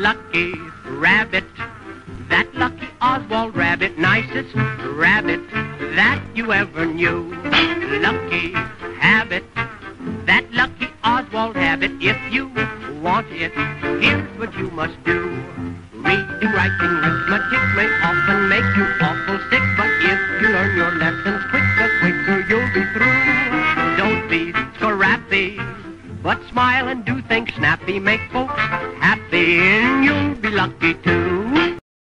lucky rabbit. That lucky Oswald rabbit, nicest rabbit that you ever knew. Lucky habit, that lucky Oswald habit. If you want it, here's what you must do. Reading, writing, arithmetic may often make you awful sick, but if you learn your lessons quicker, quicker you'll be through. Don't be scrappy, but smile and do things snappy. Make folks happy, lucky too.